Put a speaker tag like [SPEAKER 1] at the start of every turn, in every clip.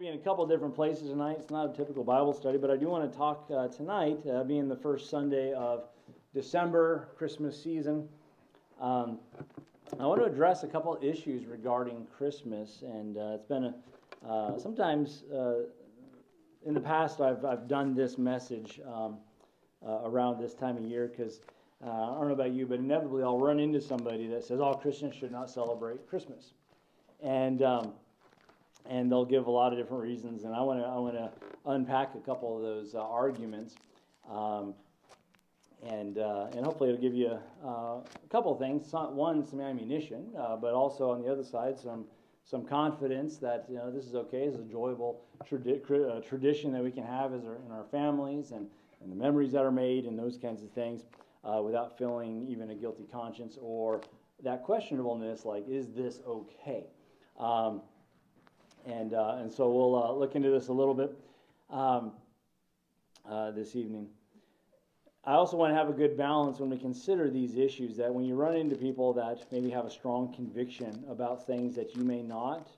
[SPEAKER 1] be in a couple different places tonight. It's not a typical Bible study, but I do want to talk uh, tonight, uh, being the first Sunday of December, Christmas season. Um, I want to address a couple issues regarding Christmas, and uh, it's been a, uh, sometimes uh, in the past I've, I've done this message um, uh, around this time of year because I don't know about you, but inevitably I'll run into somebody that says all Christians should not celebrate Christmas, and um, and they'll give a lot of different reasons, and I want to I want to unpack a couple of those uh, arguments, um, and uh, and hopefully it'll give you uh, a couple of things. One, some ammunition, uh, but also on the other side, some some confidence that you know this is okay. It's a enjoyable tradi- uh, tradition that we can have as our, in our families and and the memories that are made and those kinds of things, uh, without feeling even a guilty conscience or that questionableness, like is this okay? Um, and, uh, and so we'll uh, look into this a little bit um, uh, this evening. I also want to have a good balance when we consider these issues that when you run into people that maybe have a strong conviction about things that you may not,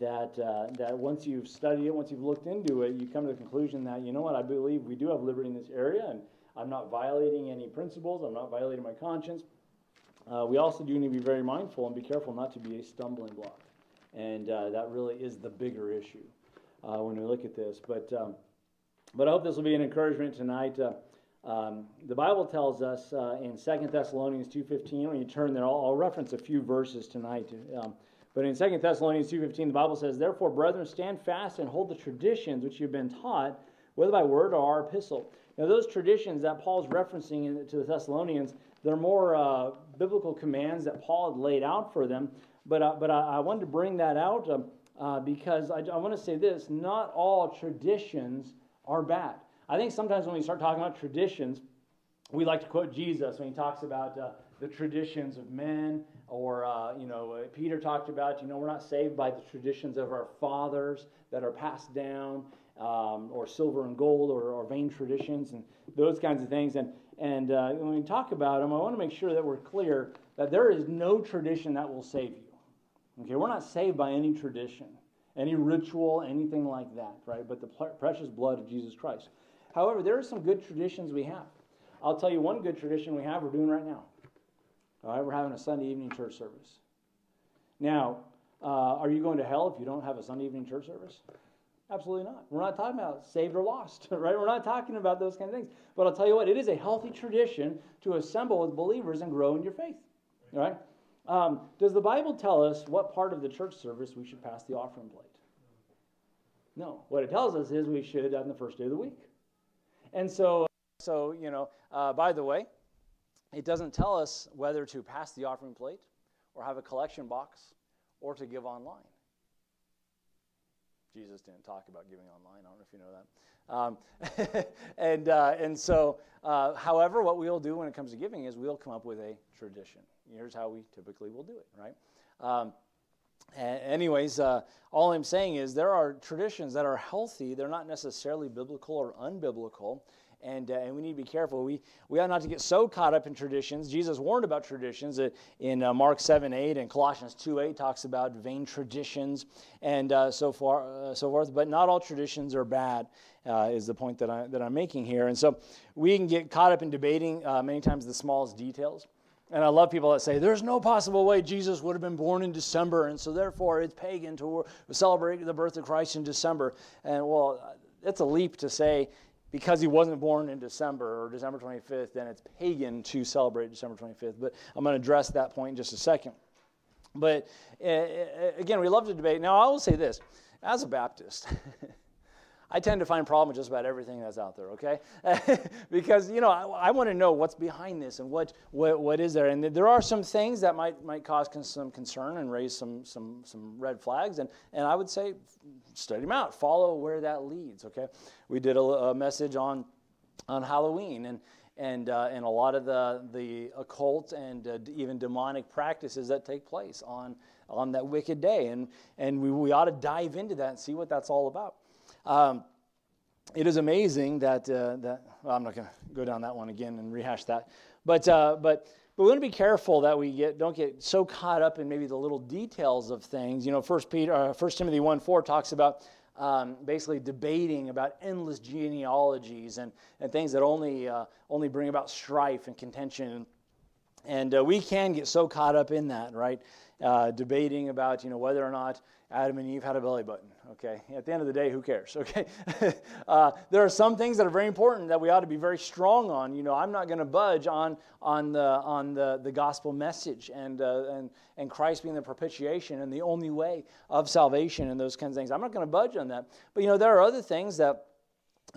[SPEAKER 1] that, uh, that once you've studied it, once you've looked into it, you come to the conclusion that, you know what, I believe we do have liberty in this area and I'm not violating any principles, I'm not violating my conscience. Uh, we also do need to be very mindful and be careful not to be a stumbling block. And uh, that really is the bigger issue uh, when we look at this. But, um, but I hope this will be an encouragement tonight. Uh, um, the Bible tells us uh, in 2 Thessalonians 2.15, when you turn there, I'll, I'll reference a few verses tonight. Um, but in 2 Thessalonians 2.15, the Bible says, Therefore, brethren, stand fast and hold the traditions which you've been taught, whether by word or our epistle. Now, those traditions that Paul's referencing in, to the Thessalonians, they're more uh, biblical commands that Paul had laid out for them. But, uh, but I, I, wanted to bring that out um, uh, because I, I want to say this not all traditions are bad. I think sometimes when we start talking about traditions, we like to quote Jesus when he talks about uh, the traditions of men, or, uh, you know, uh, Peter talked about, you know, we're not saved by the traditions of our fathers that are passed down, um, or silver and gold, or, or, vain traditions, and those kinds of things. And, and uh, when we talk about them, I want to make sure that we're clear that there is no tradition that will save you. Okay, we're not saved by any tradition, any ritual, anything like that, right? But the precious blood of Jesus Christ. However, there are some good traditions we have. I'll tell you one good tradition we have we're doing right now. All right, we're having a Sunday evening church service. Now, uh, are you going to hell if you don't have a Sunday evening church service? Absolutely not. We're not talking about saved or lost, right? We're not talking about those kind of things. But I'll tell you what, it is a healthy tradition to assemble with believers and grow in your faith. All right? Um, does the Bible tell us what part of the church service we should pass the offering plate? No. What it tells us is we should on the first day of the week. And so, so you know, uh, by the way, it doesn't tell us whether to pass the offering plate or have a collection box or to give online. Jesus didn't talk about giving online. I don't know if you know that. Um, and, uh, and so, uh, however, what we'll do when it comes to giving is we'll come up with a tradition. Here's how we typically will do it, right? Um, anyways, uh, all I'm saying is there are traditions that are healthy. They're not necessarily biblical or unbiblical. And, uh, and we need to be careful. We, we ought not to get so caught up in traditions. Jesus warned about traditions uh, in uh, Mark 7 8 and Colossians 2 8 talks about vain traditions and uh, so, far, uh, so forth. But not all traditions are bad, uh, is the point that, I, that I'm making here. And so we can get caught up in debating many times the smallest details. And I love people that say, there's no possible way Jesus would have been born in December, and so therefore it's pagan to celebrate the birth of Christ in December. And well, it's a leap to say because he wasn't born in December or December 25th, then it's pagan to celebrate December 25th. But I'm going to address that point in just a second. But uh, again, we love to debate. Now, I will say this as a Baptist, I tend to find problems just about everything that's out there, okay? because, you know, I, I want to know what's behind this and what, what, what is there. And there are some things that might, might cause con- some concern and raise some, some, some red flags. And, and I would say study them out, follow where that leads, okay? We did a, a message on, on Halloween, and, and, uh, and a lot of the, the occult and uh, even demonic practices that take place on, on that wicked day. And, and we, we ought to dive into that and see what that's all about. Um, it is amazing that, uh, that well, I'm not going to go down that one again and rehash that. But, uh, but, but we want to be careful that we get, don't get so caught up in maybe the little details of things. You know, First, Peter, uh, 1 Timothy 1 4 talks about um, basically debating about endless genealogies and, and things that only, uh, only bring about strife and contention. And uh, we can get so caught up in that, right? Uh, debating about you know whether or not Adam and Eve had a belly button. Okay, at the end of the day, who cares? Okay, uh, there are some things that are very important that we ought to be very strong on. You know, I'm not going to budge on on the on the, the gospel message and uh, and and Christ being the propitiation and the only way of salvation and those kinds of things. I'm not going to budge on that. But you know, there are other things that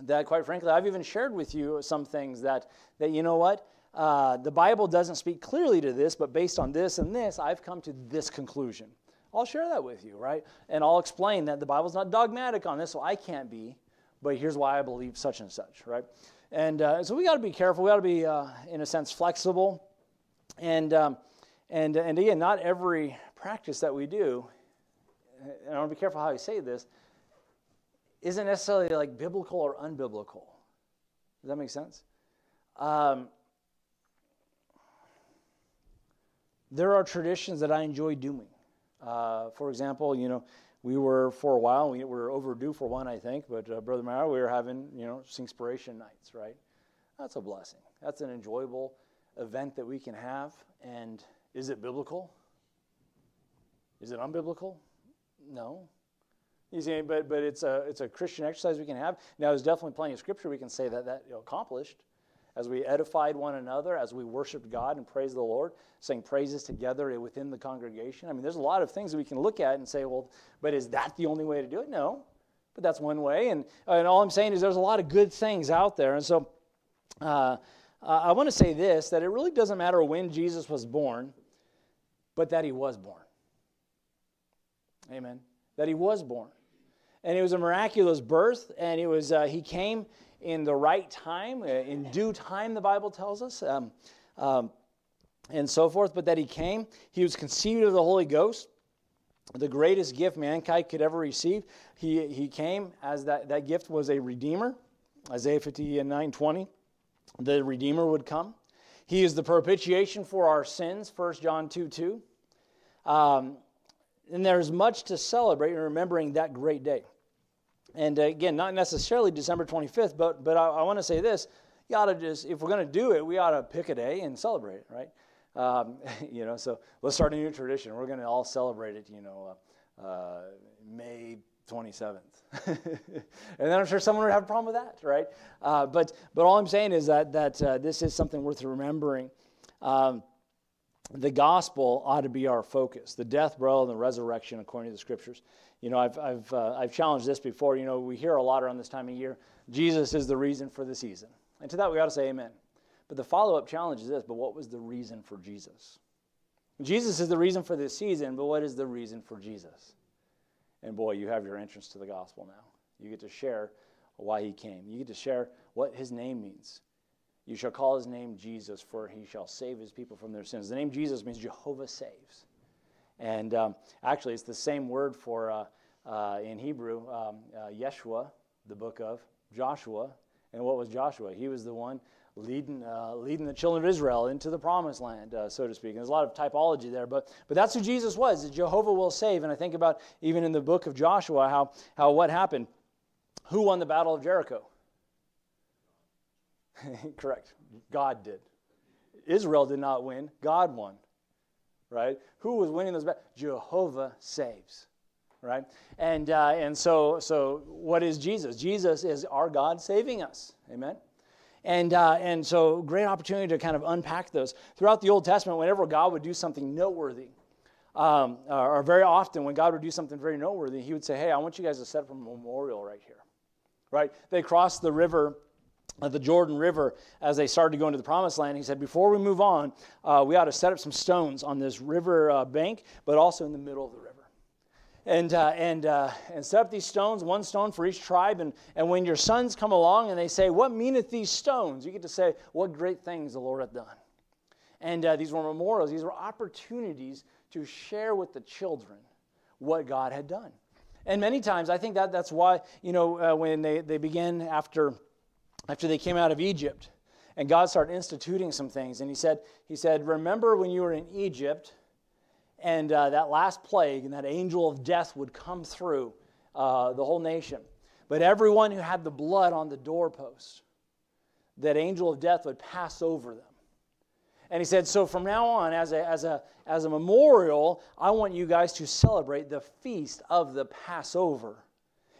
[SPEAKER 1] that, quite frankly, I've even shared with you some things that that you know what. Uh, the Bible doesn't speak clearly to this, but based on this and this, I've come to this conclusion. I'll share that with you, right? And I'll explain that the Bible's not dogmatic on this, so I can't be, but here's why I believe such and such, right? And uh, so we got to be careful. We got to be, uh, in a sense, flexible. And, um, and, and again, not every practice that we do, and I want to be careful how I say this, isn't necessarily like biblical or unbiblical. Does that make sense? Um, there are traditions that I enjoy doing. Uh, for example, you know, we were for a while, we were overdue for one, I think, but uh, Brother Mara, we were having, you know, inspiration nights, right? That's a blessing. That's an enjoyable event that we can have. And is it biblical? Is it unbiblical? No. You see, but but it's a it's a Christian exercise we can have. Now, there's definitely plenty of scripture we can say that that you know, accomplished as we edified one another, as we worshiped God and praised the Lord, saying praises together within the congregation. I mean, there's a lot of things that we can look at and say, well, but is that the only way to do it? No, but that's one way. And, and all I'm saying is there's a lot of good things out there. And so uh, I want to say this that it really doesn't matter when Jesus was born, but that he was born. Amen. That he was born. And it was a miraculous birth, and it was, uh, he came in the right time, uh, in due time, the Bible tells us, um, um, and so forth. But that he came, he was conceived of the Holy Ghost, the greatest gift mankind could ever receive. He, he came as that, that gift was a redeemer. Isaiah 59 20. The redeemer would come. He is the propitiation for our sins, 1 John 2 2. Um, and there's much to celebrate in remembering that great day. And uh, again, not necessarily December 25th, but, but I, I want to say this. You ought to just, if we're going to do it, we ought to pick a day and celebrate it, right? Um, you know, so let's start a new tradition. We're going to all celebrate it, you know, uh, uh, May 27th. and then I'm sure someone would have a problem with that, right? Uh, but, but all I'm saying is that, that uh, this is something worth remembering. Um, the gospel ought to be our focus the death, burial, and the resurrection according to the scriptures. You know, I've, I've, uh, I've challenged this before. You know, we hear a lot around this time of year Jesus is the reason for the season. And to that, we ought to say amen. But the follow up challenge is this but what was the reason for Jesus? Jesus is the reason for this season, but what is the reason for Jesus? And boy, you have your entrance to the gospel now. You get to share why he came, you get to share what his name means. You shall call his name Jesus, for he shall save his people from their sins. The name Jesus means Jehovah saves. And um, actually, it's the same word for, uh, uh, in Hebrew, um, uh, Yeshua, the book of Joshua. And what was Joshua? He was the one leading, uh, leading the children of Israel into the promised land, uh, so to speak. And there's a lot of typology there, but, but that's who Jesus was. Jehovah will save. And I think about even in the book of Joshua, how, how what happened. Who won the battle of Jericho? Correct. God did. Israel did not win, God won right? Who was winning those battles? Jehovah saves, right? And, uh, and so, so, what is Jesus? Jesus is our God saving us. Amen? And, uh, and so, great opportunity to kind of unpack those. Throughout the Old Testament, whenever God would do something noteworthy, um, or very often when God would do something very noteworthy, He would say, Hey, I want you guys to set up a memorial right here. Right? They crossed the river the Jordan River as they started to go into the promised land. He said, Before we move on, uh, we ought to set up some stones on this river uh, bank, but also in the middle of the river. And, uh, and, uh, and set up these stones, one stone for each tribe. And, and when your sons come along and they say, What meaneth these stones? You get to say, What great things the Lord hath done. And uh, these were memorials, these were opportunities to share with the children what God had done. And many times, I think that that's why, you know, uh, when they, they begin after after they came out of Egypt. And God started instituting some things. And he said, he said Remember when you were in Egypt and uh, that last plague and that angel of death would come through uh, the whole nation. But everyone who had the blood on the doorpost, that angel of death would pass over them. And he said, So from now on, as a, as, a, as a memorial, I want you guys to celebrate the feast of the Passover.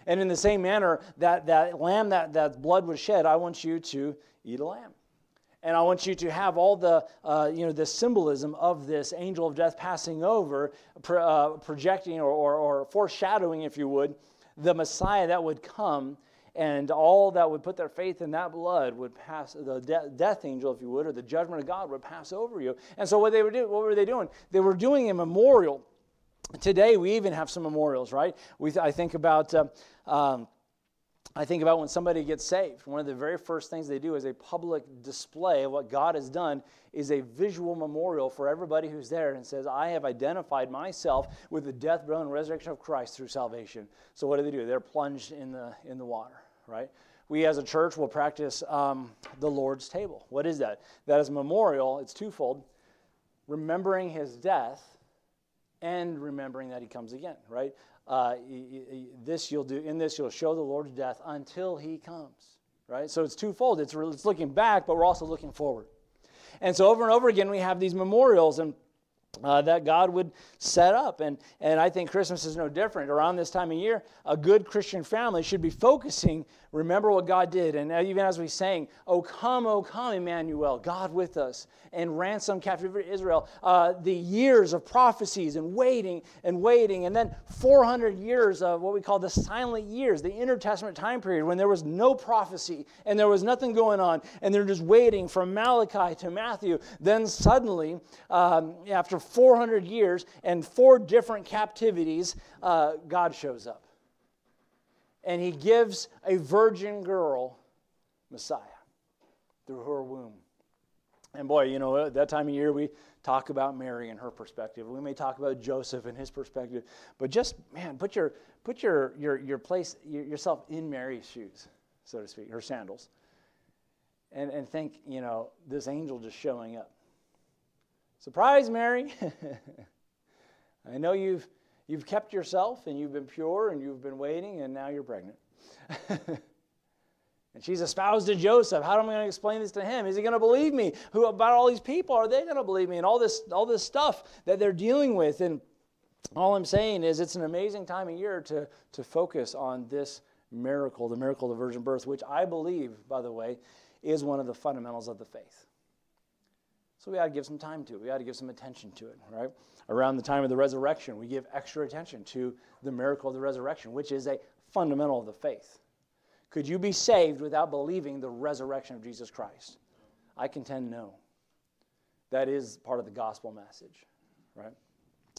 [SPEAKER 1] And in the same manner, that, that lamb that, that blood was shed, I want you to eat a lamb. And I want you to have all the, uh, you know, the symbolism of this angel of death passing over, pro, uh, projecting or, or, or foreshadowing, if you would, the Messiah that would come and all that would put their faith in that blood would pass the de- death angel if you would or the judgment of god would pass over you and so what they were doing what were they doing they were doing a memorial today we even have some memorials right we i think about uh, um, I think about when somebody gets saved. One of the very first things they do is a public display of what God has done is a visual memorial for everybody who's there and says, I have identified myself with the death, burial, and resurrection of Christ through salvation. So what do they do? They're plunged in the, in the water, right? We as a church will practice um, the Lord's table. What is that? That is a memorial. It's twofold. Remembering his death and remembering that he comes again, right? uh, this you'll do in this you'll show the lord's death until he comes right so it's twofold it's, it's looking back but we're also looking forward and so over and over again we have these memorials and uh, that God would set up. And, and I think Christmas is no different. Around this time of year, a good Christian family should be focusing, remember what God did. And even as we sang, Oh, come, oh, come, Emmanuel, God with us, and ransom captive Israel. Uh, the years of prophecies and waiting and waiting. And then 400 years of what we call the silent years, the intertestament time period when there was no prophecy and there was nothing going on. And they're just waiting from Malachi to Matthew. Then suddenly, um, after 400 years and four different captivities, uh, God shows up. And he gives a virgin girl Messiah through her womb. And boy, you know, at that time of year, we talk about Mary and her perspective. We may talk about Joseph and his perspective. But just, man, put, your, put your, your, your place, yourself in Mary's shoes, so to speak, her sandals. And, and think, you know, this angel just showing up. Surprise, Mary. I know you've, you've kept yourself and you've been pure and you've been waiting and now you're pregnant. and she's espoused to Joseph. How am I going to explain this to him? Is he going to believe me? Who about all these people? Are they going to believe me? And all this, all this stuff that they're dealing with. And all I'm saying is it's an amazing time of year to, to focus on this miracle, the miracle of the virgin birth, which I believe, by the way, is one of the fundamentals of the faith. So we ought to give some time to it. We ought to give some attention to it, right? Around the time of the resurrection, we give extra attention to the miracle of the resurrection, which is a fundamental of the faith. Could you be saved without believing the resurrection of Jesus Christ? I contend no. That is part of the gospel message, right?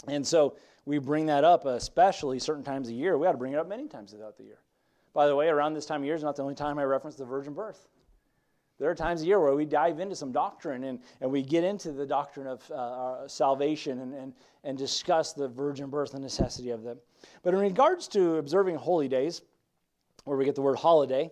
[SPEAKER 1] And so we bring that up, especially certain times a year. We ought to bring it up many times throughout the year. By the way, around this time of year is not the only time I reference the virgin birth. There are times a year where we dive into some doctrine and, and we get into the doctrine of uh, salvation and, and, and discuss the virgin birth and necessity of them. But in regards to observing holy days, where we get the word holiday,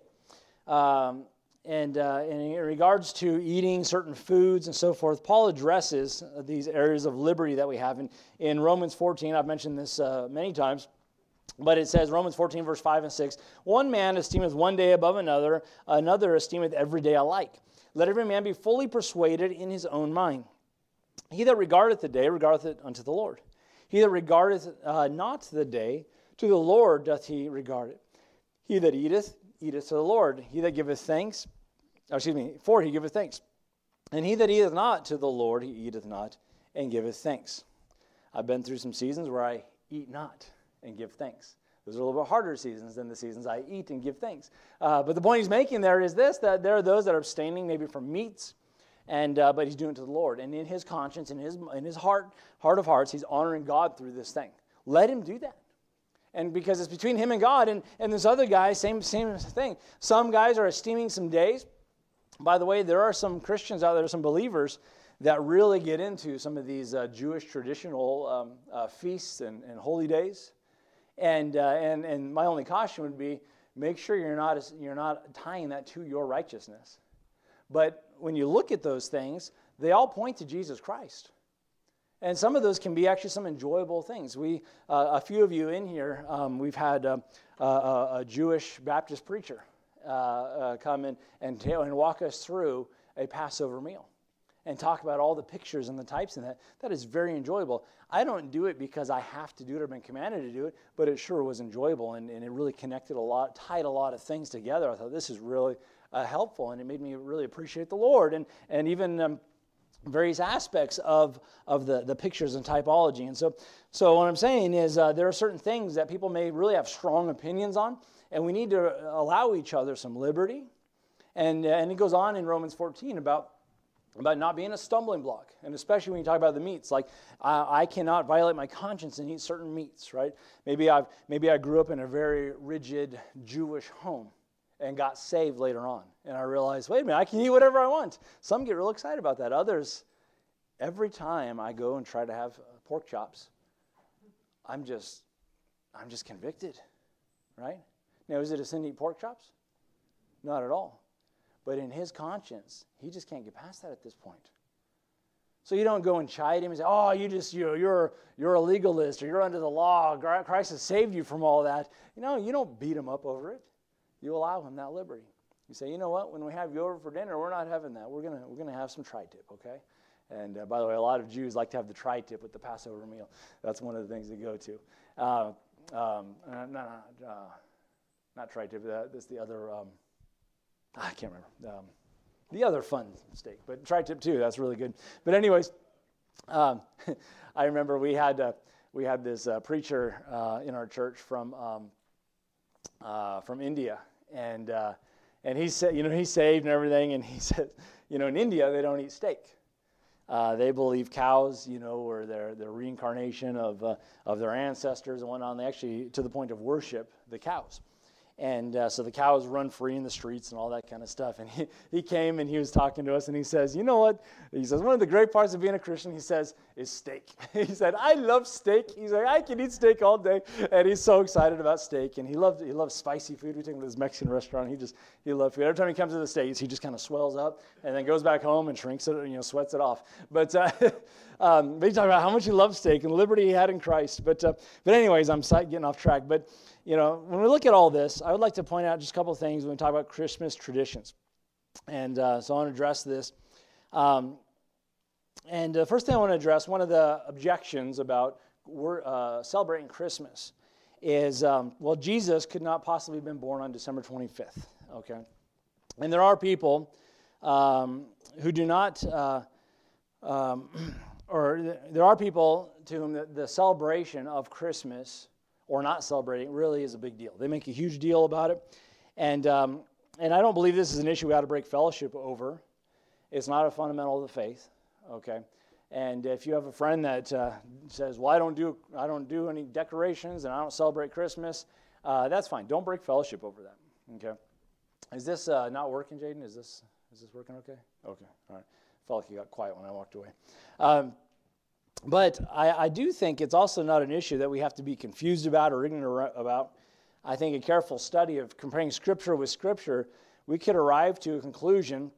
[SPEAKER 1] um, and, uh, and, in regards to eating certain foods and so forth, Paul addresses these areas of liberty that we have. In, in Romans 14, I've mentioned this uh, many times. But it says, Romans 14, verse 5 and 6 One man esteemeth one day above another, another esteemeth every day alike. Let every man be fully persuaded in his own mind. He that regardeth the day regardeth it unto the Lord. He that regardeth uh, not the day, to the Lord doth he regard it. He that eateth, eateth to the Lord. He that giveth thanks, excuse me, for he giveth thanks. And he that eateth not to the Lord, he eateth not and giveth thanks. I've been through some seasons where I eat not and give thanks. Those are a little bit harder seasons than the seasons I eat and give thanks. Uh, but the point he's making there is this that there are those that are abstaining maybe from meats, and, uh, but he's doing it to the Lord. And in his conscience, in his, in his heart, heart of hearts, he's honoring God through this thing. Let him do that. And because it's between him and God, and, and this other guy, same, same thing. Some guys are esteeming some days. By the way, there are some Christians out there, some believers that really get into some of these uh, Jewish traditional um, uh, feasts and, and holy days. And, uh, and, and my only caution would be make sure you're not, you're not tying that to your righteousness. But when you look at those things, they all point to Jesus Christ. And some of those can be actually some enjoyable things. We, uh, a few of you in here, um, we've had uh, a, a, Jewish Baptist preacher uh, uh come in and, and walk us through a Passover meal and talk about all the pictures and the types and that. That is very enjoyable. I don't do it because I have to do it or been commanded to do it, but it sure was enjoyable and, and it really connected a lot, tied a lot of things together. I thought this is really uh, helpful and it made me really appreciate the Lord and, and even. Um, various aspects of, of the, the pictures and typology. And so, so what I'm saying is uh, there are certain things that people may really have strong opinions on, and we need to allow each other some liberty. And, uh, and it goes on in Romans 14 about about not being a stumbling block. And especially when you talk about the meats, like I, I, cannot violate my conscience and eat certain meats, right? Maybe, I've, maybe I grew up in a very rigid Jewish home and got saved later on. And I realized, wait a minute, I can eat whatever I want. Some get real excited about that. Others, every time I go and try to have pork chops, I'm just, I'm just convicted, right? Now, is it a sin to eat pork chops? Not at all. But in his conscience, he just can't get past that at this point. So you don't go and chide him and say, "Oh, you just you you're you're a legalist or you're under the law. Christ has saved you from all that." You know, you don't beat him up over it. You allow him that liberty. You say, "You know what? When we have you over for dinner, we're not having that. We're gonna we're gonna have some tri-tip, okay?" And uh, by the way, a lot of Jews like to have the tri-tip with the Passover meal. That's one of the things they go to. Uh, um, uh, not, uh, not tri-tip. that's the other. Um, I can't remember. Um, the other fun steak, but tri-tip too. That's really good. But anyways, um, I remember we had uh, we had this uh, preacher uh, in our church from um, uh, from India, and uh, and he said, you know, he's saved and everything, and he said, you know, in India they don't eat steak. Uh, they believe cows, you know, are their, their reincarnation of, of their ancestors and whatnot. And they actually, to the point of worship, the cows. And uh, so the cows run free in the streets and all that kind of stuff. And he, he came and he was talking to us and he says, You know what? He says, One of the great parts of being a Christian, he says, is steak. he said, I love steak. He's like, I can eat steak all day. And he's so excited about steak. And he loved, he loves spicy food. We took him to this Mexican restaurant. He just, he loved food. Every time he comes to the States, he just kind of swells up and then goes back home and shrinks it, and you know, sweats it off. But, uh, um, but he talked about how much he loved steak and liberty he had in Christ. But, uh, but anyways, I'm getting off track. But, you know, when we look at all this, I would like to point out just a couple of things when we talk about Christmas traditions. And uh, so I want to address this. Um, and the uh, first thing I want to address, one of the objections about uh, celebrating Christmas is, um, well, Jesus could not possibly have been born on December 25th, okay? And there are people um, who do not, uh, um, or there are people to whom the, the celebration of Christmas or not celebrating really is a big deal. They make a huge deal about it. And, um, and I don't believe this is an issue we ought to break fellowship over. It's not a fundamental of the faith, okay? And if you have a friend that uh, says, "Well, I don't do I don't do any decorations and I don't celebrate Christmas," uh, that's fine. Don't break fellowship over that. Okay. Is this uh, not working, Jaden? Is this is this working okay? Okay. All right. Felt like you got quiet when I walked away. Um, but I, I, do think it's also not an issue that we have to be confused about or ignorant about. I think a careful study of comparing Scripture with Scripture, we could arrive to a conclusion,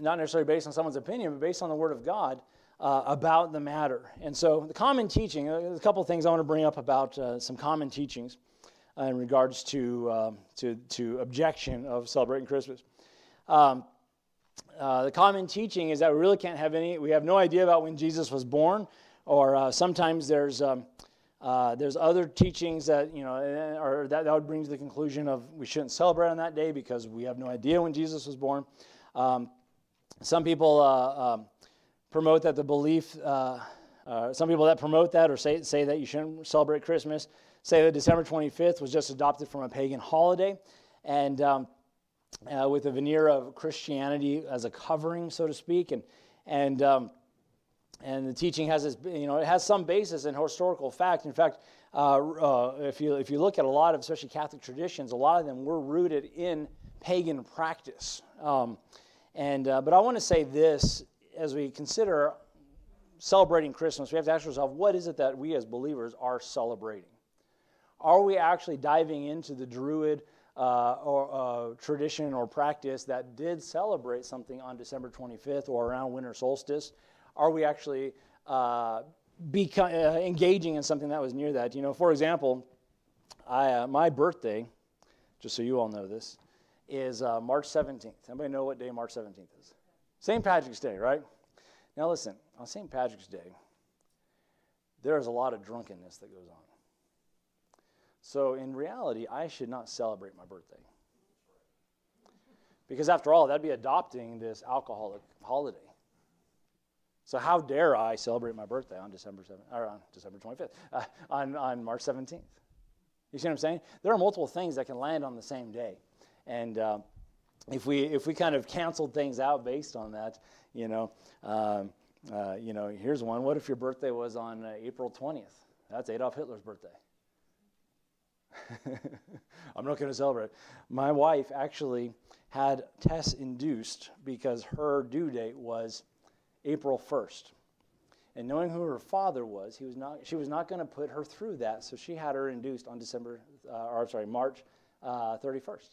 [SPEAKER 1] not necessarily based on someone's opinion, but based on the Word of God uh, about the matter. And so, the common teaching, uh, a couple things I want to bring up about uh, some common teachings uh, in regards to, um, to, to objection of celebrating Christmas. Um, uh, the common teaching is that we really can't have any, we have no idea about when Jesus was born, or uh, sometimes there's, um, uh, there's other teachings that, you know, eh, or that, that would bring to the conclusion of we shouldn't celebrate on that day because we have no idea when Jesus was born. Um, some people uh, um, promote that the belief, uh, some people that promote that or say, say that you shouldn't celebrate Christmas say that December 25th was just adopted from a pagan holiday. And um, uh, with a veneer of Christianity as a covering, so to speak, and and um, and the teaching has this, you know, it has some basis in historical fact. In fact, uh, uh, if you if you look at a lot of, especially Catholic traditions, a lot of them were rooted in pagan practice. Um, and uh, but I want to say this as we consider celebrating Christmas, we have to ask ourselves, what is it that we as believers are celebrating? Are we actually diving into the Druid uh, or uh, tradition or practice that did celebrate something on December 25th or around winter solstice? Are we actually uh, uh, engaging in something that was near that. You know, for example, I, uh, my birthday, just so you all know this, is uh, March 17th. Anybody know what day March 17th is? St. Patrick's Day, right? Now listen, on St. Patrick's Day, there is a lot of drunkenness that goes on. So in reality, I should not celebrate my birthday. Because after all, that'd be adopting this alcoholic holiday. So how dare I celebrate my birthday on December 7th, or on December 25th, uh, on, on March 17th? You see what I'm saying? There are multiple things that can land on the same day. And uh, if, we, if we kind of canceled things out based on that, you know, um, uh, you know, here's one. What if your birthday was on uh, April 20th? That's Adolf Hitler's birthday. I'm not going to celebrate. My wife actually had Tess induced because her due date was April 1st. And knowing who her father was, he was not, she was not going to put her through that, so she had her induced on December, uh, or sorry, March uh, 31st.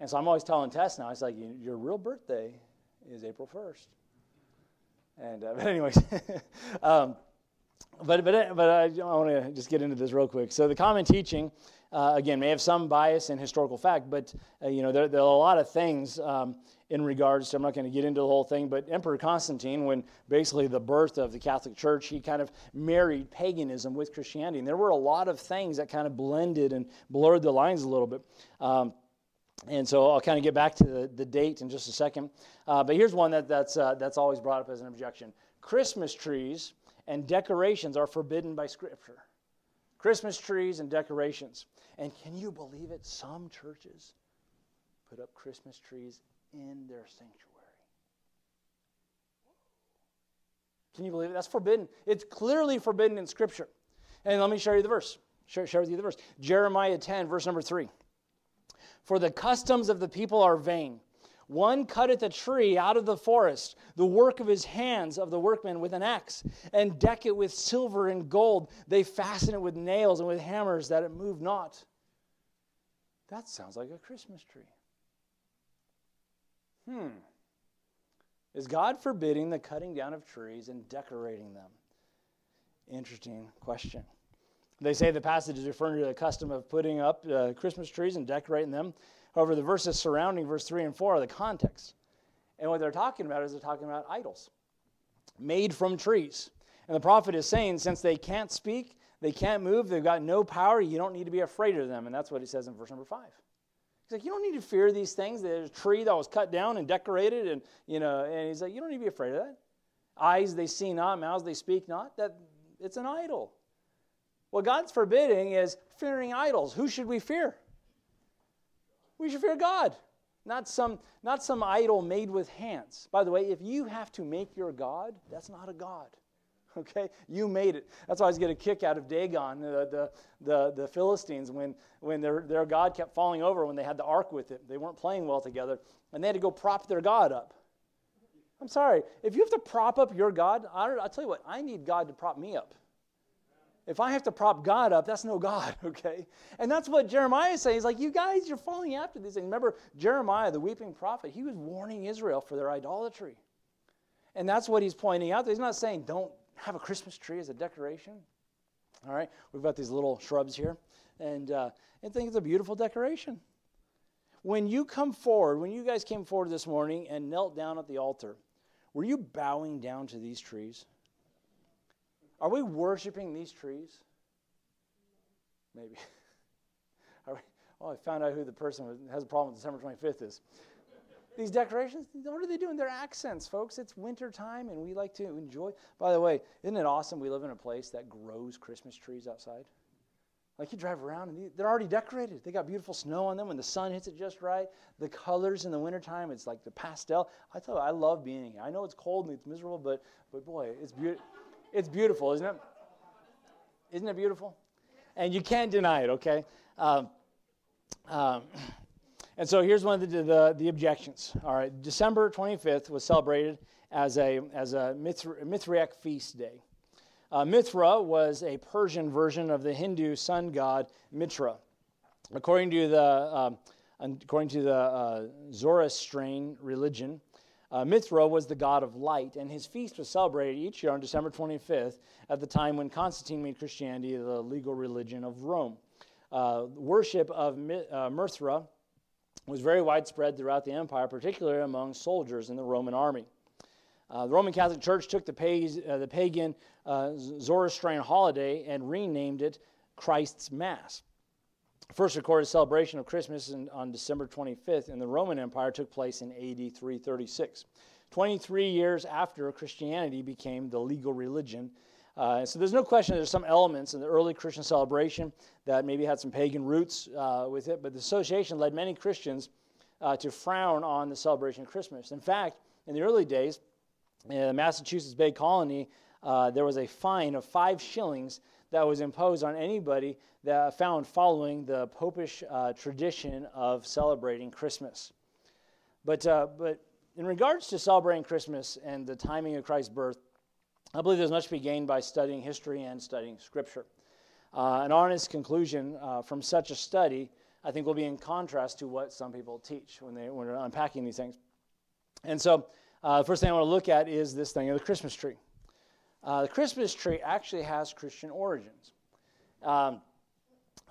[SPEAKER 1] And so I'm always telling Tess now, it's like, your real birthday is April 1st. And, uh, but anyways, um, but, but, but I, I want to just get into this real quick. So the common teaching, uh, again, may have some bias in historical fact, but, uh, you know, there, there, are a lot of things um, in regards to, I'm not going to get into the whole thing, but Emperor Constantine, when basically the birth of the Catholic Church, he kind of married paganism with Christianity. And there were a lot of things that kind of blended and blurred the lines a little bit. Um, and so I'll kind of get back to the, the date in just a second. Uh, but here's one that, that's, uh, that's always brought up as an objection Christmas trees and decorations are forbidden by Scripture. Christmas trees and decorations. And can you believe it? Some churches put up Christmas trees in their sanctuary. Can you believe it? That's forbidden. It's clearly forbidden in Scripture. And let me show you the verse. Share, share with you the verse. Jeremiah 10, verse number 3. For the customs of the people are vain. One cutteth a tree out of the forest, the work of his hands of the workman with an axe, and deck it with silver and gold. They fasten it with nails and with hammers that it move not. That sounds like a Christmas tree. Hmm. Is God forbidding the cutting down of trees and decorating them? Interesting question. They say the passage is referring to the custom of putting up uh, Christmas trees and decorating them. However, the verses surrounding verse 3 and 4 are the context. And what they're talking about is they're talking about idols made from trees. And the prophet is saying, since they can't speak, they can't move, they've got no power, you don't need to be afraid of them. And that's what he says in verse number 5. He's like, you don't need to fear these things. There's a tree that was cut down and decorated, and you know, and he's like, you don't need to be afraid of that. Eyes they see not, mouths they speak not. That it's an idol. What God's forbidding is fearing idols. Who should we fear? We should fear God, not some, not some idol made with hands. By the way, if you have to make your God, that's not a God. Okay? You made it. That's why I was getting a kick out of Dagon, the, the, the, the Philistines, when, when their, their God kept falling over when they had the ark with it. They weren't playing well together, and they had to go prop their God up. I'm sorry. If you have to prop up your God, I'll tell you what, I need God to prop me up. If I have to prop God up, that's no God, okay? And that's what Jeremiah is saying. He's like, you guys, you're falling after these things. Remember, Jeremiah, the weeping prophet, he was warning Israel for their idolatry. And that's what he's pointing out. He's not saying don't have a Christmas tree as a decoration. All right, we've got these little shrubs here, and uh, I think it's a beautiful decoration. When you come forward, when you guys came forward this morning and knelt down at the altar, were you bowing down to these trees? Are we worshiping these trees? Maybe. Are we, I found out who the person has a problem with December 25th is. These decorations, what are they doing? They're accents, folks. It's winter time and we like to enjoy. By the way, isn't it awesome we live in a place that grows Christmas trees outside? Like you drive around and they're already decorated. They got beautiful snow on them when the sun hits it just right. The colors in the wintertime, it's like the pastel. I tell you, I love being here. I know it's cold and it's miserable, but but boy, it's beautiful. It's beautiful, isn't it? Isn't it beautiful? And you can't deny it, okay? Um, um, and so here's one of the, the, the, objections. All right, December 25th was celebrated as a, as a Mithraic feast day. Uh, Mithra was a Persian version of the Hindu sun god Mitra. According to the, um, according to the uh, Zoroastrian religion, Uh, Mithra was the god of light, and his feast was celebrated each year on December 25th at the time when Constantine made Christianity the legal religion of Rome. Uh, worship of uh, Mithra was very widespread throughout the empire, particularly among soldiers in the Roman army. Uh, the Roman Catholic Church took the, uh, the pagan uh, Zoroastrian holiday and renamed it Christ's Mass. First recorded celebration of Christmas in, on December 25th in the Roman Empire took place in AD 336. 23 years after Christianity became the legal religion. Uh, so there's no question there's some elements in the early Christian celebration that maybe had some pagan roots uh, with it, but the association led many Christians uh, to frown on the celebration of Christmas. In fact, in the early days, in the Massachusetts Bay Colony, uh, there was a fine of five shillings that was imposed on anybody that found following the popish uh, tradition of celebrating Christmas. But, uh, but in regards to celebrating Christmas and the timing of Christ's birth, I believe there's much to be gained by studying history and studying Scripture. Uh, an honest conclusion uh, from such a study, I think, will be in contrast to what some people teach when, they, when they're unpacking these things. And so, uh, the first thing I want to look at is this thing of the Christmas tree. Uh, the Christmas tree actually has Christian origins. Um,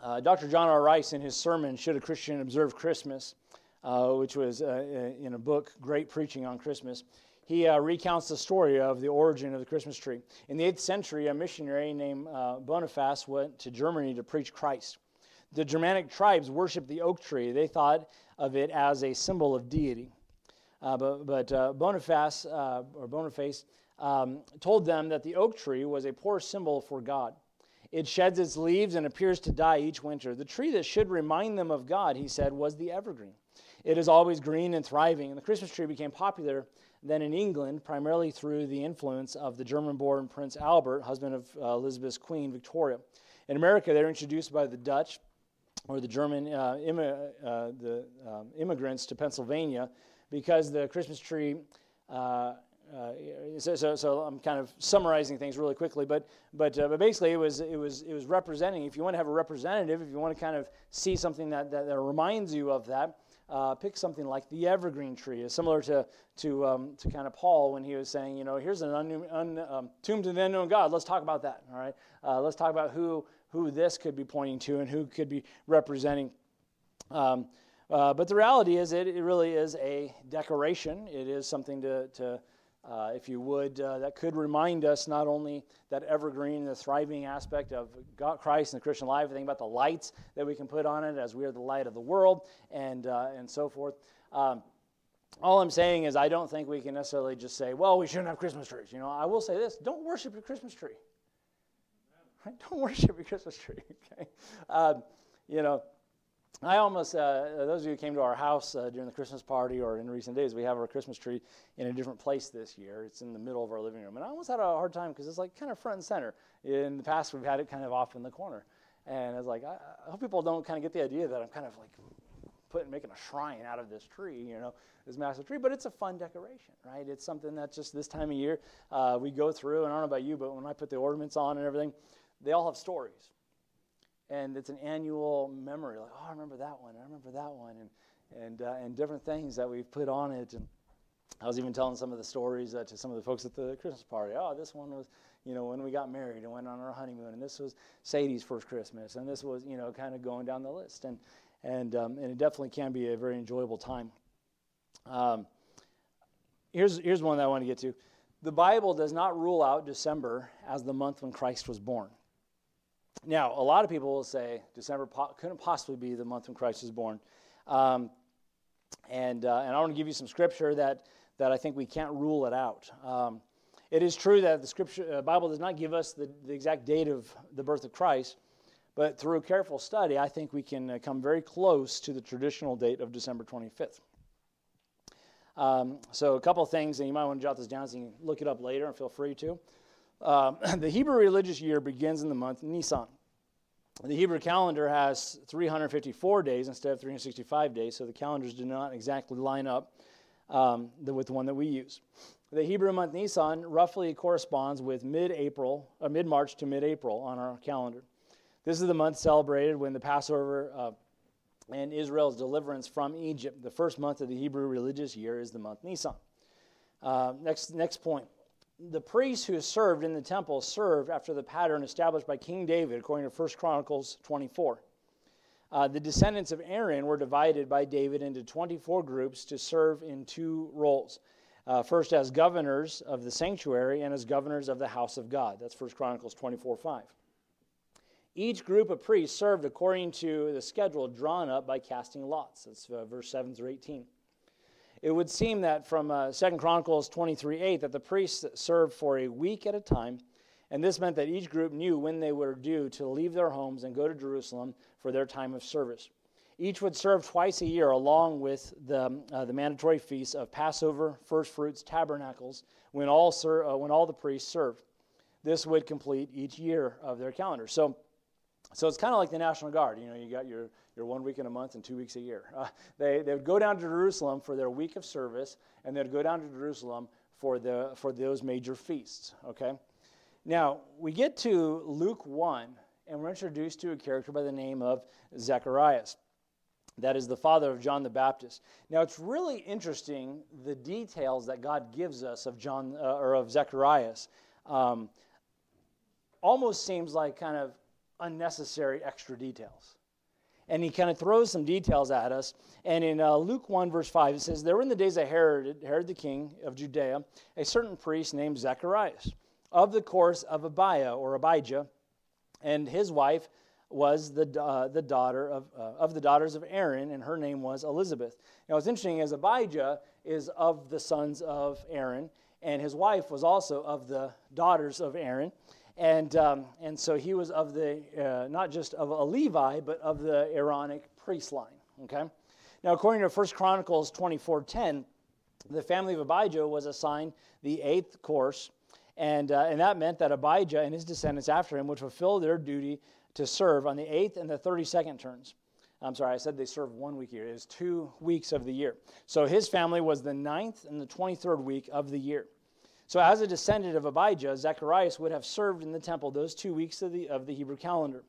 [SPEAKER 1] uh, Dr. John R. Rice, in his sermon, Should a Christian Observe Christmas, uh, which was uh, in a book, Great Preaching on Christmas, he uh, recounts the story of the origin of the Christmas tree. In the 8th century, a missionary named uh, Boniface went to Germany to preach Christ. The Germanic tribes worshiped the oak tree, they thought of it as a symbol of deity. Uh, but but Boniface, or Boniface, um, told them that the oak tree was a poor symbol for God. It sheds its leaves and appears to die each winter. The tree that should remind them of God, he said, was the evergreen. It is always green and thriving. And the Christmas tree became popular then in England, primarily through the influence of the German born Prince Albert, husband of uh, Elizabeth's queen, Victoria. In America, they were introduced by the Dutch or the German uh, uh, the, um, immigrants to Pennsylvania because the Christmas tree uh, uh, so, so, I'm kind of summarizing things really quickly, but but uh, but basically it was it was it was representing. If you want to have a representative, if you want to kind of see something that that, that reminds you of that, uh, pick something like the evergreen tree. It's similar to to um, to kind of Paul when he was saying, you know, here's an un, un, um, tomb to the unknown God. Let's talk about that. All right, uh, let's talk about who who this could be pointing to and who could be representing. Um, uh, but the reality is, it, it really is a decoration. It is something to to uh, if you would, uh, that could remind us not only that evergreen, the thriving aspect of God, Christ and the Christian life, think about the lights that we can put on it as we are the light of the world and, uh, and so forth. Um, all I'm saying is, I don't think we can necessarily just say, well, we shouldn't have Christmas trees. You know, I will say this don't worship your Christmas tree. Right? Don't worship your Christmas tree, okay? Um, you know, I almost, uh, those of you who came to our house uh, during the Christmas party or in recent days, we have our Christmas tree in a different place this year. It's in the middle of our living room. And I almost had a hard time because it's like kind of front and center. In the past, we've had it kind of off in the corner. And I was like, I, I hope people don't kind of get the idea that I'm kind of like putting, making a shrine out of this tree, you know, this massive tree. But it's a fun decoration, right? It's something that just this time of year uh, we go through. And I don't know about you, but when I put the ornaments on and everything, they all have stories and it's an annual memory. Like, oh, I remember that one. I remember that one, and and uh, and different things that we've put on it. And I was even telling some of the stories uh, to some of the folks at the Christmas party. Oh, this one was, you know, when we got married and went on our honeymoon, and this was Sadie's first Christmas, and this was, you know, kind of going down the list, and and um, and it definitely can be a very enjoyable time. Um, here's here's one that I want to get to. The Bible does not rule out December as the month when Christ was born. Now, a lot of people will say December po- couldn't possibly be the month when Christ was born. Um, and, uh, and I want to give you some scripture that, that I think we can't rule it out. Um, it is true that the scripture uh, Bible does not give us the, the exact date of the birth of Christ, but through careful study, I think we can uh, come very close to the traditional date of December 25th. Um, so, a couple of things, and you might want to jot this down so you can look it up later, and feel free to. Um, the Hebrew religious year begins in the month Nisan. The Hebrew calendar has 354 days instead of 365 days, so the calendars do not exactly line up um, with the one that we use. The Hebrew month Nisan roughly corresponds with mid-April, uh, mid-March to mid-April on our calendar. This is the month celebrated when the Passover uh, and Israel's deliverance from Egypt. The first month of the Hebrew religious year is the month Nisan. Uh, next, next point. The priests who served in the temple served after the pattern established by King David, according to 1 Chronicles 24. Uh, the descendants of Aaron were divided by David into 24 groups to serve in two roles. Uh, first, as governors of the sanctuary and as governors of the house of God. That's 1 Chronicles 24 5. Each group of priests served according to the schedule drawn up by casting lots. That's uh, verse 7 through 18. It would seem that from uh, 2 Chronicles 23 8 that the priests served for a week at a time, and this meant that each group knew when they were due to leave their homes and go to Jerusalem for their time of service. Each would serve twice a year along with the, uh, the mandatory feasts of Passover, first fruits, tabernacles, when all, ser- uh, when all the priests served. This would complete each year of their calendar. So so it's kind of like the National Guard. You know, you got your, your one week in a month and two weeks a year. Uh, they, they would go down to Jerusalem for their week of service, and they'd go down to Jerusalem for, the, for those major feasts, okay? Now, we get to Luke 1, and we're introduced to a character by the name of Zacharias. That is the father of John the Baptist. Now, it's really interesting the details that God gives us of John uh, or of Zacharias. Um, almost seems like kind of unnecessary extra details. And he kind of throws some details at us. And in uh, Luke 1, verse 5, it says, There were in the days of Herod, Herod the king of Judea, a certain priest named Zacharias, of the course of Abiah or Abijah, and his wife was the, uh, the daughter of, uh, of the daughters of Aaron, and her name was Elizabeth. Now, what's interesting is Abijah is of the sons of Aaron, and his wife was also of the daughters of Aaron. And, um, and so he was of the, uh, not just of a Levi, but of the Aaronic priest line. Okay? Now, according to 1 Chronicles 24.10, the family of Abijah was assigned the eighth course, and, uh, and that meant that Abijah and his descendants after him would fulfill their duty to serve on the eighth and the 32nd turns. I'm sorry, I said they serve one week a year. It is two weeks of the year. So his family was the ninth and the 23rd week of the year. So, as a descendant of Abijah, Zacharias would have served in the temple those two weeks of the, of the Hebrew calendar.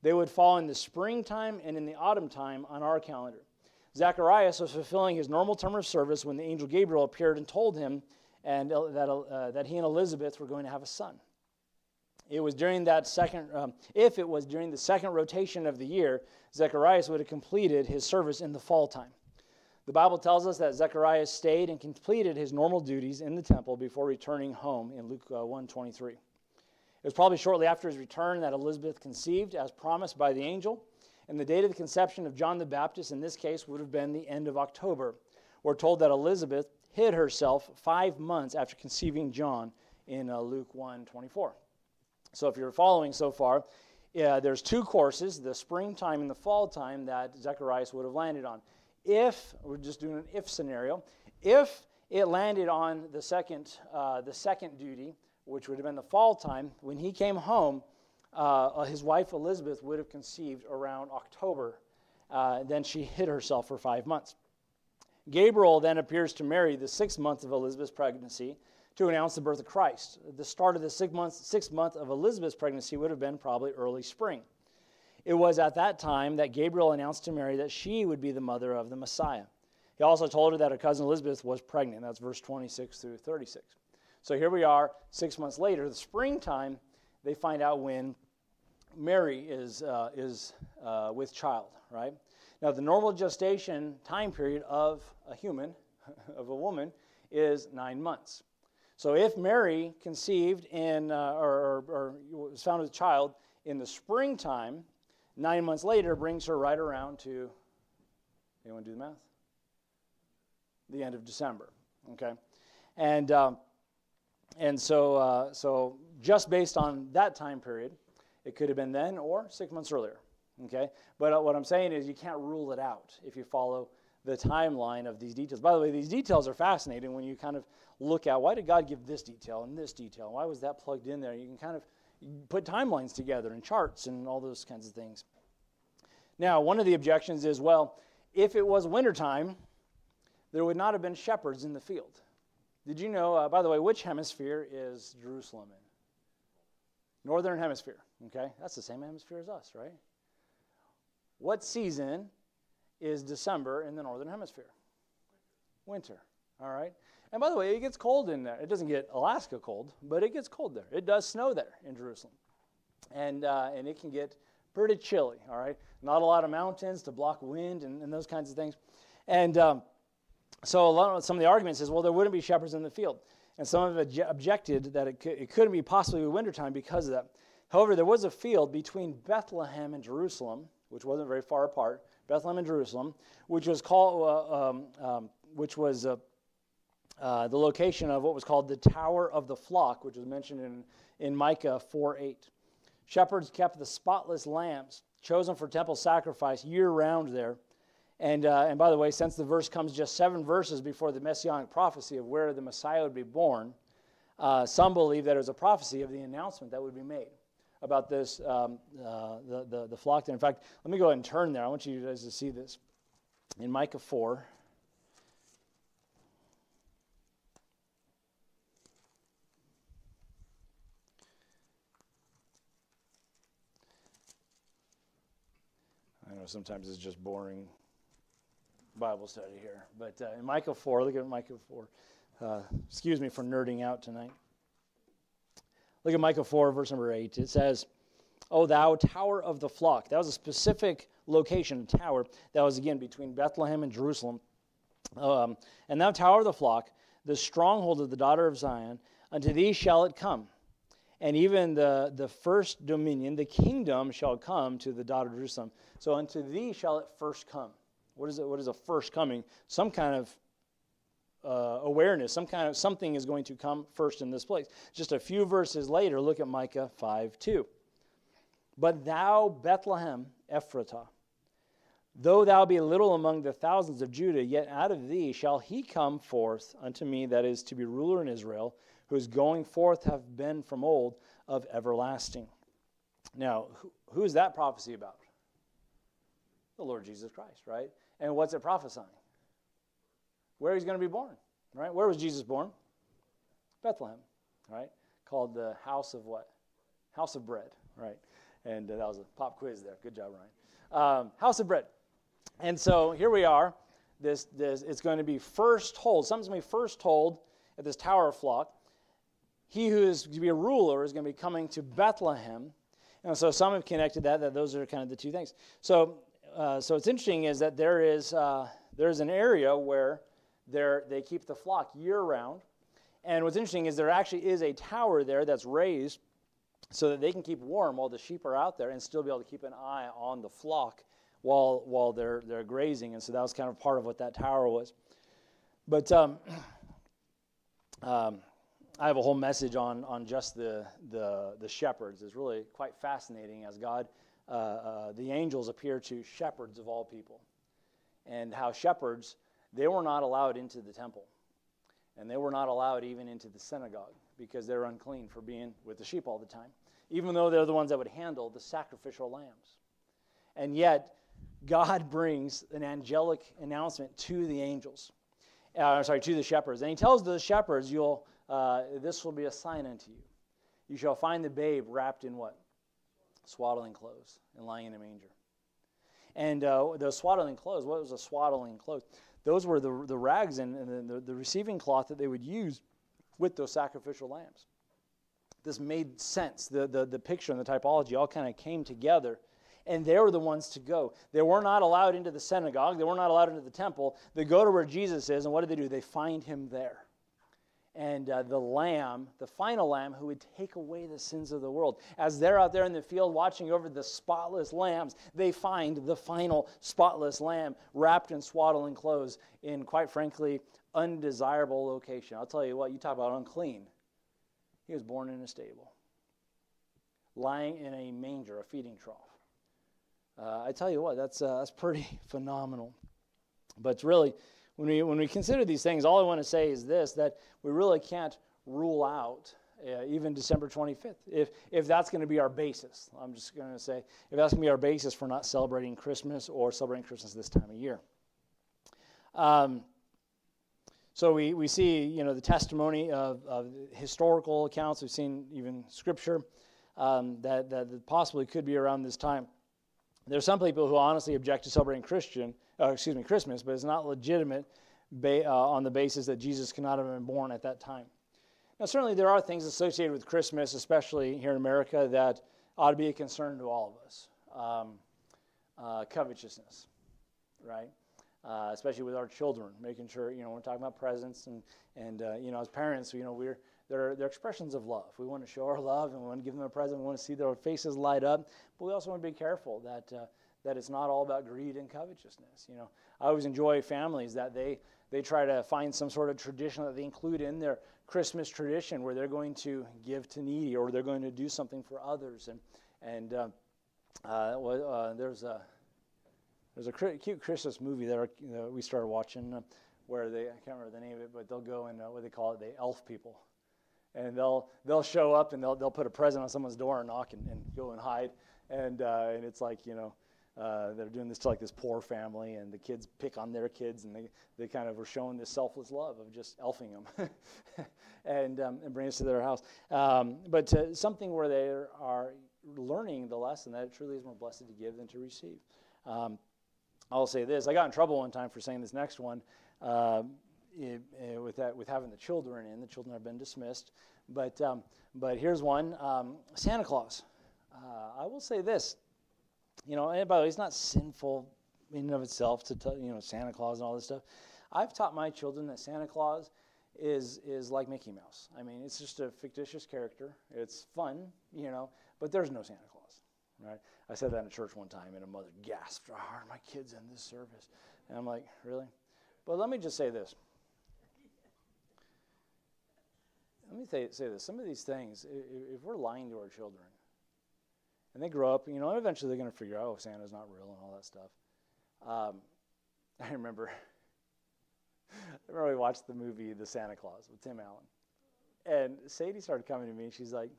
[SPEAKER 1] They would fall in the springtime and in the autumn time on our calendar. Zacharias was fulfilling his normal term of service when the angel Gabriel appeared and told him and, uh, that, uh, that he and Elizabeth were going to have a son. It was during that second, um, if it was during the second rotation of the year, Zacharias would have completed his service in the fall time. The Bible tells us that Zechariah stayed and completed his normal duties in the temple before returning home in Luke uh, 1:23. It was probably shortly after his return that Elizabeth conceived as promised by the angel, and the date of the conception of John the Baptist in this case would have been the end of October. We're told that Elizabeth hid herself 5 months after conceiving John in uh, Luke 1:24. So if you're following so far, there's two courses, the springtime and the fall time that Zechariah would have landed on if, we're just doing an if scenario, if it landed on the second, uh, the second duty, which would have been the fall time, when he came home, uh, his wife Elizabeth would have conceived around October. Uh, then she hid herself for five months. Gabriel then appears to Mary the sixth month of Elizabeth's pregnancy to announce the birth of Christ. The start of the sixth month, sixth month of Elizabeth's pregnancy would have been probably early spring. It was at that time that Gabriel announced to Mary that she would be the mother of the Messiah. He also told her that her cousin Elizabeth was pregnant. That's verse 26 through 36. So here we are, six months later, the springtime, they find out when Mary is, uh, is uh, with child, right? Now, the normal gestation time period of a human, of a woman, is nine months. So if Mary conceived in, uh, or, or, or was found with child in the springtime, Nine months later brings her right around to, anyone do the math? The end of December, okay? And, um, and so, uh, so just based on that time period, it could have been then or six months earlier, okay? But uh, what I'm saying is you can't rule it out if you follow the timeline of these details. By the way, these details are fascinating when you kind of look at why did God give this detail and this detail? Why was that plugged in there? You can kind of put timelines together and charts and all those kinds of things. Now, one of the objections is well, if it was wintertime, there would not have been shepherds in the field. Did you know, uh, by the way, which hemisphere is Jerusalem in? Northern hemisphere, okay? That's the same hemisphere as us, right? What season is December in the northern hemisphere? Winter, All right? And by the way, it gets cold in there. It doesn't get Alaska cold, but it gets cold there. It does snow there in Jerusalem. And, uh, and it can get pretty chilly, all right? Not a lot of mountains to block wind and, and those kinds of things. And um, so a lot of, some of the arguments is, well, there wouldn't be shepherds in the field. And some of have objected that it, could, it couldn't be possibly wintertime because of that. However, there was a field between Bethlehem and Jerusalem, which wasn't very far apart, Bethlehem and Jerusalem, which was called, uh, um, um, which was uh, uh, the location of what was called the Tower of the Flock, which was mentioned in, in Micah 4 8. Shepherds kept the spotless lambs chosen for temple sacrifice year round there. And, uh, and by the way, since the verse comes just seven verses before the messianic prophecy of where the Messiah would be born, uh, some believe that it was a prophecy of the announcement that would be made about this, um, uh, the, the, the flock there. In fact, let me go ahead and turn there. I want you guys to see this. In Micah 4, know sometimes it's just boring Bible study here. But uh, in Micah 4, look at Micah 4. Uh, excuse me for nerding out tonight. Look at Micah 4, verse number 8. It says, O thou tower of the flock. That was a specific location, a tower, that was again between Bethlehem and Jerusalem. Um, and thou tower of the flock, the stronghold of the daughter of Zion, unto thee shall it come. And even the, the first dominion, the kingdom, shall come to the daughter of Jerusalem. So unto thee shall it first come. What is it? What is a first coming? Some kind of uh, awareness, some kind of something is going to come first in this place. Just a few verses later, look at Micah 5 2. But thou, Bethlehem, Ephratah, though thou be little among the thousands of Judah, yet out of thee shall he come forth unto me, that is to be ruler in Israel, whose going forth have been from old of everlasting. Now, who, who is that prophecy about? The Lord Jesus Christ, right? And what's it prophesying? where he's going to be born, right? Where was Jesus born? Bethlehem, right? Called the house of what? House of bread, right? And uh, that was a pop quiz there. Good job, Ryan. Um, house of bread. And so here we are. This, this it's going to be first told. Something's going to be first told at this tower of flock. He who is to be a ruler is going to be coming to Bethlehem. And so some have connected that, that those are kind of the two things. So, uh, so it's interesting is that there is, uh, there's an area where they keep the flock year round. And what's interesting is there actually is a tower there that's raised so that they can keep warm while the sheep are out there and still be able to keep an eye on the flock while, while they're, they're grazing. And so that was kind of part of what that tower was. But um, um, I have a whole message on, on just the, the, the shepherds. It's really quite fascinating as God, uh, uh, the angels appear to shepherds of all people, and how shepherds they were not allowed into the temple. And they were not allowed even into the synagogue because they're unclean for being with the sheep all the time, even though they're the ones that would handle the sacrificial lambs. And yet, God brings an angelic announcement to the angels, uh, sorry, to the shepherds. And he tells the shepherds, You'll, uh, This will be a sign unto you. You shall find the babe wrapped in what? Swaddling clothes and lying in a manger. And uh, the swaddling clothes, what was a swaddling clothes? those were the, the rags and, and the, the receiving cloth that they would use with those sacrificial lambs. This made sense. The, the, the picture and the typology all kind of came together. And they were the ones to go. They were not allowed into the synagogue. They were not allowed into the temple. They go to where Jesus is, and what do they do? They find him there and uh, the lamb, the final lamb who would take away the sins of the world. As they're out there in the field watching over the spotless lambs, they find the final spotless lamb wrapped in swaddling clothes in, quite frankly, undesirable location. I'll tell you what, you talk about unclean. He was born in a stable, lying in a manger, a feeding trough. Uh, I tell you what, that's, uh, that's pretty phenomenal. But it's really, when we, when we consider these things, all I want to say is this that we really can't rule out uh, even December 25th, if, if that's going to be our basis. I'm just going to say, if that's going to be our basis for not celebrating Christmas or celebrating Christmas this time of year. Um, so we, we see, you know, the testimony of, of historical accounts. We've seen even scripture um, that, that possibly could be around this time. There's some people who honestly object to celebrating Christian, uh, excuse me, Christmas, but it's not legitimate ba- uh, on the basis that Jesus cannot have been born at that time. Now, certainly there are things associated with Christmas, especially here in America, that ought to be a concern to all of us. Um, uh, covetousness, right? Uh, especially with our children, making sure you know we're talking about presents and and uh, you know as parents, you know we're they're, they're expressions of love. We want to show our love and we want to give them a present. We want to see their faces light up, but we also want to be careful that uh, that it's not all about greed and covetousness. You know, I always enjoy families that they they try to find some sort of tradition that they include in their Christmas tradition where they're going to give to needy or they're going to do something for others. And and uh, uh, uh there's a there's a cute Christmas movie that we started watching uh, where they I can't remember the name of it, but they'll go and uh, what they call it, the elf people, and they'll they'll show up and they'll they'll put a present on someone's door and knock and, and go and hide, and and it's like you know uh, they're doing this to like this poor family, and the kids pick on their kids, and they, they kind of are showing this selfless love of just elfing them and, um, and bringing us to their house. Um, but something where they are learning the lesson that it truly is more blessed to give than to receive. Um, I'll say this: I got in trouble one time for saying this next one. Uh, it, it, with that, with having the children in, the children have been dismissed. But um, but here's one: um, Santa Claus. Uh, I will say this: you know, and by the way, it's not sinful in and of itself to tell, you know, Santa Claus and all this stuff. I've taught my children that Santa Claus is is like Mickey Mouse. I mean, it's just a fictitious character. It's fun, you know, but there's no Santa Claus, right? I said that in church one time, and a mother gasped, "Are my kids in this service?" And I'm like, "Really?" But let me just say this. Let me say, say this. Some of these things, if we're lying to our children, and they grow up, you know, and eventually they're going to figure out, oh, Santa's not real and all that stuff. Um, I remember, I remember we watched the movie The Santa Claus with Tim Allen. And Sadie started coming to me, and she's like,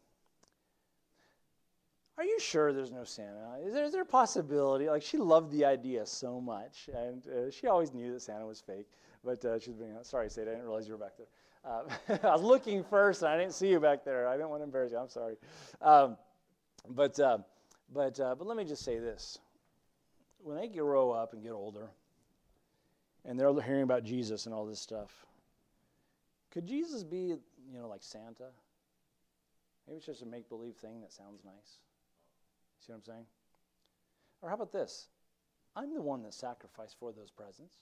[SPEAKER 1] are you sure there's no Santa? Is there, is there a possibility? Like, she loved the idea so much, and uh, she always knew that Santa was fake. But uh, she's being, sorry, Sadie, I didn't realize you were back there. Uh, I was looking first, and I didn't see you back there. I didn't want to embarrass you. I'm sorry. Um, but, uh, but, uh, but let me just say this. When they grow up and get older, and they're hearing about Jesus and all this stuff, could Jesus be, you know, like Santa? Maybe it's just a make believe thing that sounds nice. See what I'm saying? Or how about this? I'm the one that sacrificed for those presents.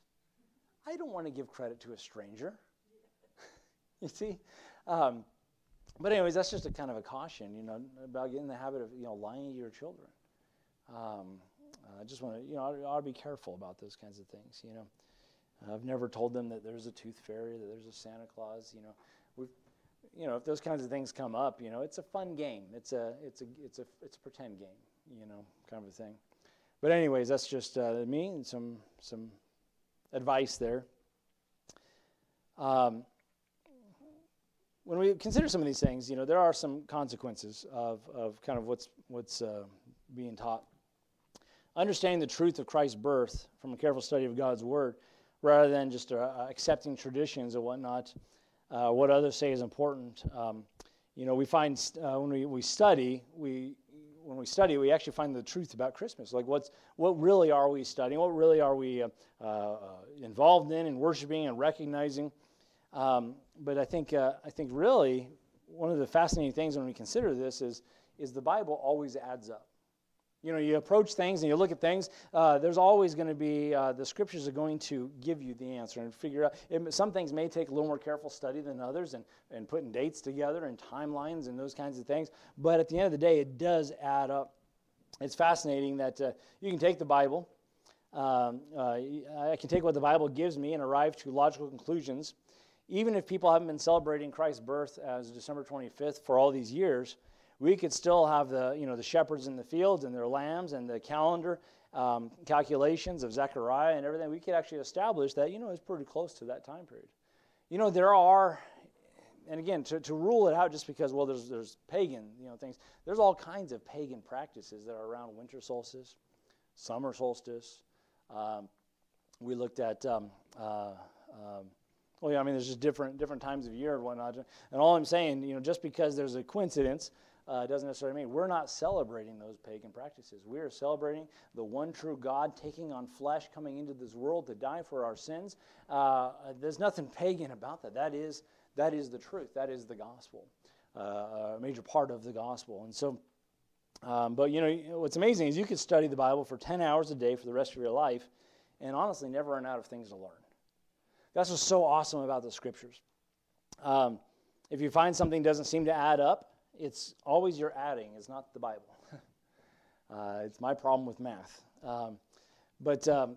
[SPEAKER 1] I don't want to give credit to a stranger. you see? Um, but anyways, that's just a kind of a caution, you know, about getting the habit of you know lying to your children. Um, I just want to, you know, I ought to be careful about those kinds of things. You know, I've never told them that there's a tooth fairy, that there's a Santa Claus. You know, we, you know, if those kinds of things come up, you know, it's a fun game. It's a, it's a, it's a, it's a pretend game. You know, kind of a thing. But anyways, that's just uh, me and some some advice there. Um, when we consider some of these things, you know, there are some consequences of, of kind of what's, what's uh, being taught. Understanding the truth of Christ's birth from a careful study of God's Word, rather than just uh, accepting traditions and whatnot, uh, what others say is important. Um, you know, we find uh, when we, we study, we when we study, we actually find the truth about Christmas. Like, what's what really are we studying? What really are we uh, uh, involved in and worshiping and recognizing? Um, but I think, uh, I think really one of the fascinating things when we consider this is, is the Bible always adds up. You know, you approach things and you look at things, uh, there's always going to be, uh, the scriptures are going to give you the answer and figure out. It, some things may take a little more careful study than others and, and putting dates together and timelines and those kinds of things. But at the end of the day, it does add up. It's fascinating that uh, you can take the Bible, um, uh, I can take what the Bible gives me and arrive to logical conclusions even if people haven't been celebrating Christ's birth as December 25th for all these years, we could still have the, you know, the shepherds in the fields and their lambs and the calendar um, calculations of Zechariah and everything. We could actually establish that, you know, it's pretty close to that time period. You know, there are, and again, to, to rule it out just because, well, there's, there's pagan, you know, things, there's all kinds of pagan practices that are around winter solstice, summer solstice. Um, we looked at um, uh, um, well, yeah, I mean, there's just different different times of year and whatnot. And all I'm saying, you know, just because there's a coincidence uh, doesn't necessarily mean we're not celebrating those pagan practices. We are celebrating the one true God taking on flesh, coming into this world to die for our sins. Uh, there's nothing pagan about that. That is, that is the truth. That is the gospel, uh, a major part of the gospel. And so, um, but you know, what's amazing is you could study the Bible for 10 hours a day for the rest of your life and honestly never run out of things to learn. That's what's so awesome about the scriptures. Um, if you find something doesn't seem to add up, it's always your adding, it's not the Bible. uh, it's my problem with math. Um, but um,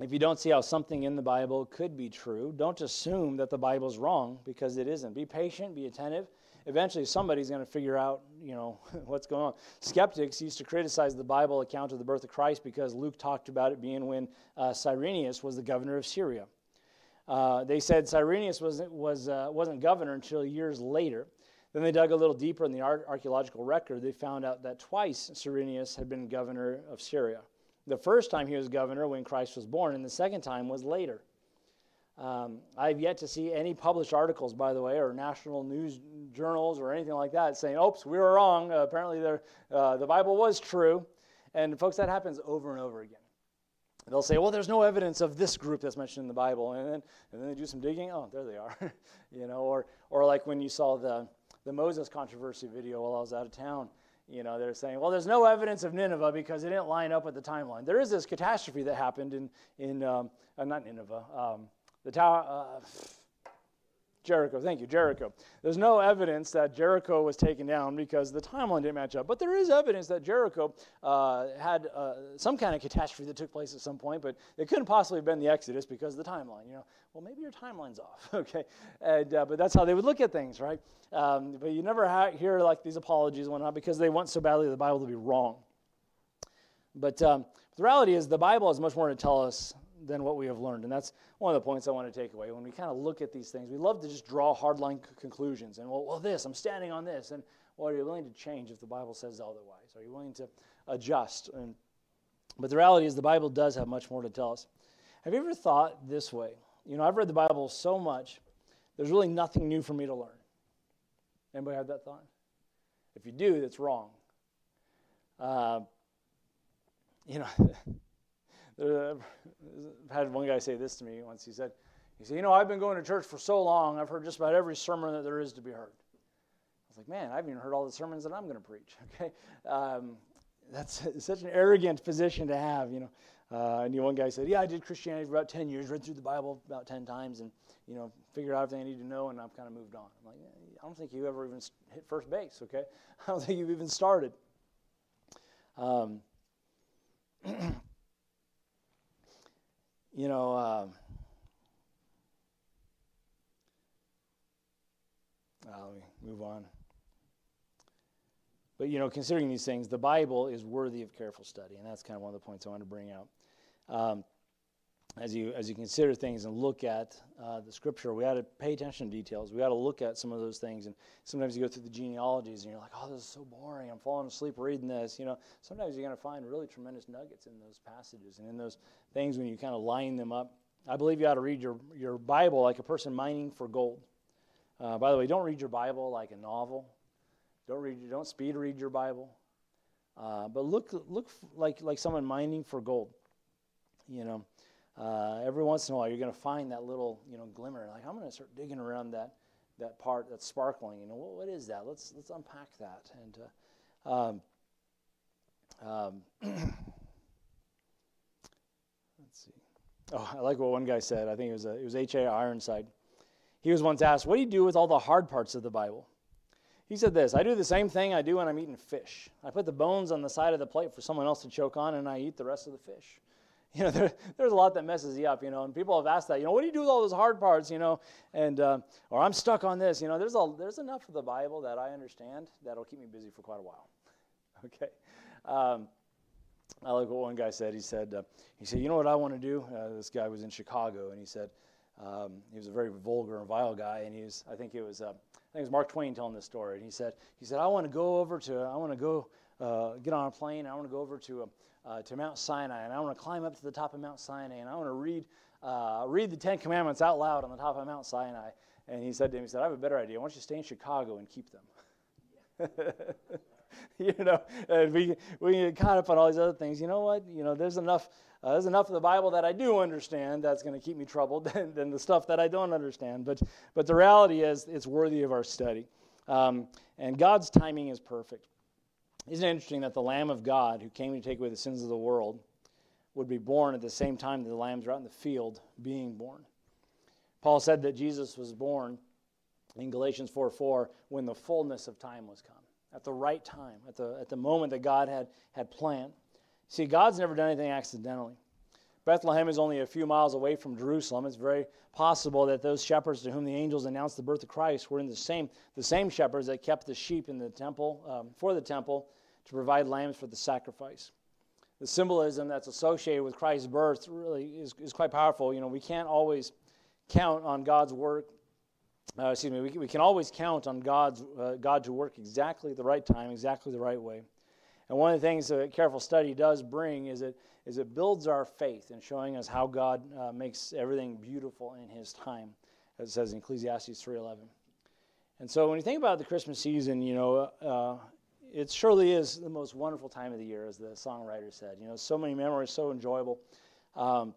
[SPEAKER 1] if you don't see how something in the Bible could be true, don't assume that the Bible's wrong because it isn't. Be patient, be attentive. Eventually, somebody's going to figure out, you know, what's going on. Skeptics used to criticize the Bible account of the birth of Christ because Luke talked about it being when uh, Cyrenius was the governor of Syria. Uh, they said Cyrenius was, was, uh, wasn't governor until years later. Then they dug a little deeper in the archaeological record. They found out that twice Cyrenius had been governor of Syria. The first time he was governor when Christ was born, and the second time was later. Um, I've yet to see any published articles, by the way, or national news journals or anything like that saying, oops, we were wrong. Uh, apparently, uh, the Bible was true. And, folks, that happens over and over again. They'll say, well, there's no evidence of this group that's mentioned in the Bible. And then, and then they do some digging. Oh, there they are. you know, or, or like when you saw the, the Moses controversy video while I was out of town. You know, they're saying, well, there's no evidence of Nineveh because it didn't line up with the timeline. There is this catastrophe that happened in, in um, uh, not Nineveh, um, the tower. Uh, Jericho, thank you, Jericho. There's no evidence that Jericho was taken down because the timeline didn't match up. But there is evidence that Jericho uh, had uh, some kind of catastrophe that took place at some point, but it couldn't possibly have been the Exodus because of the timeline. You know, well, maybe your timeline's off, okay? And, uh, but that's how they would look at things, right? Um, but you never ha- hear like these apologies and whatnot because they want so badly the Bible to be wrong. But um, the reality is, the Bible has much more to tell us than what we have learned. And that's one of the points I want to take away. When we kind of look at these things, we love to just draw hardline c- conclusions. And, well, well, this, I'm standing on this. And, well, are you willing to change if the Bible says otherwise? Are you willing to adjust? And, but the reality is, the Bible does have much more to tell us. Have you ever thought this way? You know, I've read the Bible so much, there's really nothing new for me to learn. Anybody have that thought? If you do, that's wrong. Uh, you know, I've had one guy say this to me once. He said, he said, you know, I've been going to church for so long, I've heard just about every sermon that there is to be heard. I was like, man, I haven't even heard all the sermons that I'm going to preach. Okay, um, that's such an arrogant position to have, you know. Uh, and one guy said, yeah, I did Christianity for about 10 years, read through the Bible about 10 times, and, you know, figured out everything I need to know, and I've kind of moved on. I'm like, I don't think you ever even hit first base, okay? I don't think you've even started. Um, you know, uh, uh, let me move on. But, you know, considering these things, the Bible is worthy of careful study, and that's kind of one of the points I want to bring out. Um, as you as you consider things and look at uh, the scripture, we got to pay attention to details. We got to look at some of those things. And sometimes you go through the genealogies and you're like, "Oh, this is so boring. I'm falling asleep reading this." You know, sometimes you're going to find really tremendous nuggets in those passages and in those things when you kind of line them up. I believe you ought to read your your Bible like a person mining for gold. Uh, by the way, don't read your Bible like a novel. Don't read. Don't speed read your Bible. Uh, but look look like like someone mining for gold. You know uh, every once in a while you're going to find that little you know glimmer like i'm going to start digging around that that part that's sparkling you know what, what is that? Let's let's unpack that. And uh, um, um, let's see. Oh i like what one guy said. I think it was a, it was H. A. Ironside. He was once asked what do you do with all the hard parts of the bible? He said this I do the same thing I do when I'm eating fish. I put the bones on the side of the plate for someone else to choke on, and I eat the rest of the fish. you know, there, there's a lot that messes you up, you know, and people have asked that, you know, what do you do with all those hard parts, you know, and, uh, or I'm stuck on this, you know, there's, a, there's enough of the Bible that I understand that'll keep me busy for quite a while. okay. Um, I like what one guy said. He said, uh, he said, you know what I want to do? Uh, this guy was in Chicago, and he said, um, he was a very vulgar and vile guy, and he was, I think it was, uh, I think it was Mark Twain telling this story, and he said, he said, I want to go over to, I want to go uh, get on a plane, I want to go over to, uh, to Mount Sinai, and I want to climb up to the top of Mount Sinai, and I want to read, uh, read the Ten Commandments out loud on the top of Mount Sinai. And he said to him, he said, I have a better idea. Why don't you stay in Chicago and keep them? you know, and we we get caught up on all these other things. You know what? You know, there's enough uh, there's enough of the Bible that I do understand that's going to keep me troubled than, than, the stuff that I don't understand. But but the reality is, it's worthy of our study, um, and God's timing is perfect. Isn't it interesting that the Lamb of God, who came to take away the sins of the world, would be born at the same time that the lambs are out in the field being born? Paul said that Jesus was born in Galatians 4 4 when the fullness of time was come at the right time, at the, at the moment that God had, had planned. See, God's never done anything accidentally. Bethlehem is only a few miles away from Jerusalem. It's very possible that those shepherds to whom the angels announced the birth of Christ were in the same, the same shepherds that kept the sheep in the temple, um, for the temple, to provide lambs for the sacrifice. The symbolism that's associated with Christ's birth really is, is quite powerful. You know, we can't always count on God's work uh, excuse me, we, we can always count on God's, uh, God to work exactly the right time, exactly the right way. And one of the things that careful study does bring is it, is it builds our faith in showing us how God uh, makes everything beautiful in His time, as it says in Ecclesiastes 3.11. And so when you think about the Christmas season, you know, uh, it surely is the most wonderful time of the year, as the songwriter said. You know, so many memories, so enjoyable. Um,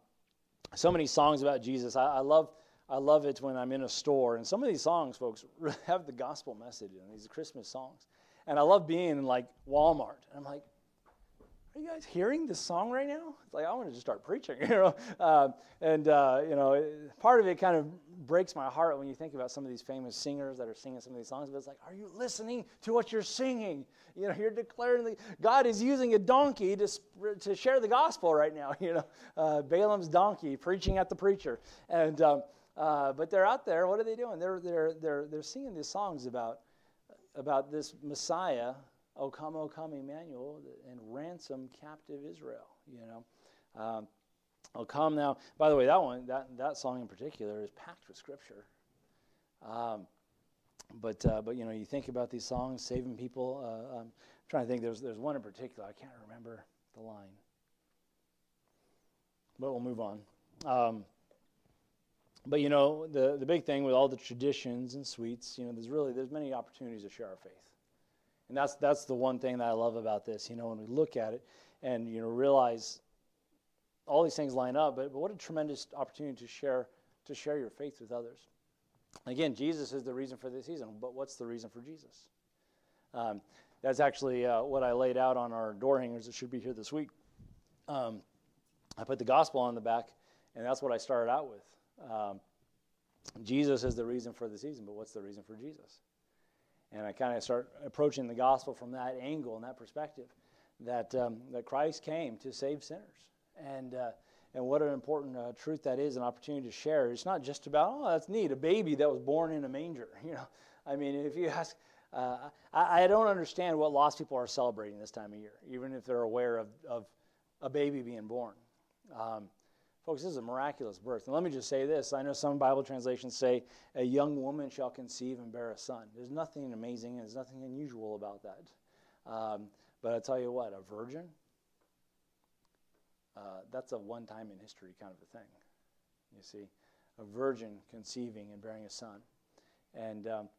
[SPEAKER 1] so many songs about Jesus. I, I love I love it when I'm in a store. And some of these songs, folks, have the gospel message in these Christmas songs. And I love being in like Walmart. And I'm like, are you guys hearing this song right now? It's like I want to just start preaching, you know. Uh, and uh, you know, part of it kind of breaks my heart when you think about some of these famous singers that are singing some of these songs. But it's like, are you listening to what you're singing? You know, you're declaring the, God is using a donkey to to share the gospel right now. You know, uh, Balaam's donkey preaching at the preacher, and um, uh, but they're out there. What are they doing? They're, they're, they're, they're singing these songs about, about this Messiah, O come, O come, Emmanuel, and ransom captive Israel, you know. Um, O come now. By the way, that one, that, that song in particular is packed with scripture. Um, but, uh, but, you know, you think about these songs, saving people. Uh, I'm trying to think, there's, there's one in particular. I can't remember the line. But we'll move on. Um, but you know, the, the big thing with all the traditions and sweets, you know, there's really there's many opportunities to share our faith. And that's that's the one thing that I love about this, you know, when we look at it and you know realize all these things line up, but, but what a tremendous opportunity to share to share your faith with others. Again, Jesus is the reason for this season, but what's the reason for Jesus? Um, that's actually uh, what I laid out on our door hangers that should be here this week. Um, I put the gospel on the back, and that's what I started out with. Um, Jesus is the reason for the season, but what's the reason for Jesus? And I kind of start approaching the gospel from that angle and that perspective that, um, that Christ came to save sinners. And, uh, and what an important uh, truth that is, an opportunity to share. It's not just about, oh, that's neat, a baby that was born in a manger. You know, I mean, if you ask, uh, I, I, don't understand what lost people are celebrating this time of year, even if they're aware of, of a baby being born. Um, Folks, this is a miraculous birth. And let me just say this I know some Bible translations say, a young woman shall conceive and bear a son. There's nothing amazing, there's nothing unusual about that. Um, but I tell you what, a virgin, uh, that's a one time in history kind of a thing. You see, a virgin conceiving and bearing a son. And, um,